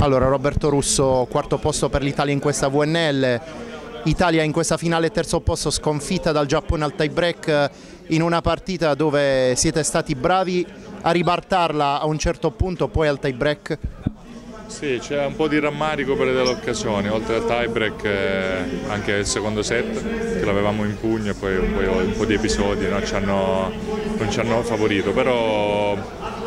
Allora Roberto Russo, quarto posto per l'Italia in questa VNL, Italia in questa finale terzo posto sconfitta dal Giappone al tie break in una partita dove siete stati bravi a ribaltarla a un certo punto poi al tie break. Sì, c'è un po' di rammarico per delle occasioni, oltre al tie break eh, anche il secondo set che l'avevamo in pugno e poi un po', un po di episodi no? ci hanno, non ci hanno favorito, però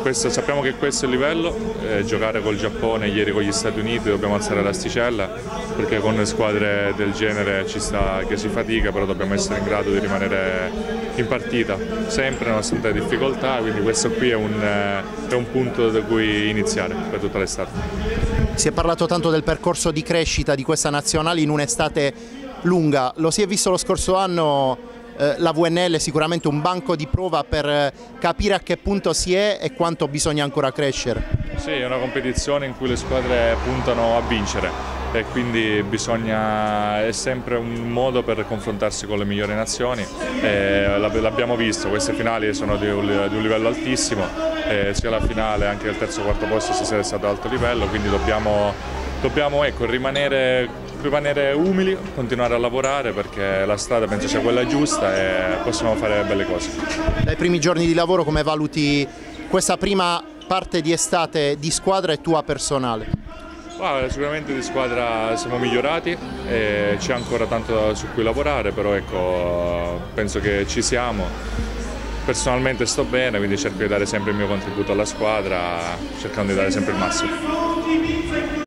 questo, sappiamo che questo è il livello, eh, giocare col Giappone, ieri con gli Stati Uniti dobbiamo alzare l'asticella perché con squadre del genere ci sta che si fatica, però dobbiamo essere in grado di rimanere in partita, sempre nonostante le difficoltà, quindi questo qui è un, eh, è un punto da cui iniziare per tutta l'estate. Si è parlato tanto del percorso di crescita di questa nazionale in un'estate lunga, lo si è visto lo scorso anno eh, la VNL è sicuramente un banco di prova per eh, capire a che punto si è e quanto bisogna ancora crescere. Sì, è una competizione in cui le squadre puntano a vincere e quindi bisogna, è sempre un modo per confrontarsi con le migliori nazioni. L'abbiamo visto, queste finali sono di un, livello altissimo, sia la finale anche il terzo e quarto posto stasera è stato alto livello, quindi dobbiamo, dobbiamo ecco, rimanere rimanere umili, continuare a lavorare perché la strada penso sia quella giusta e possiamo fare belle cose. Dai primi giorni di lavoro come valuti questa prima parte di estate di squadra e tua personale? Ah, sicuramente di squadra siamo migliorati c'è ancora tanto su cui lavorare, però ecco, penso che ci siamo. Personalmente sto bene, quindi cerco di dare sempre il mio contributo alla squadra, cercando di dare sempre il massimo.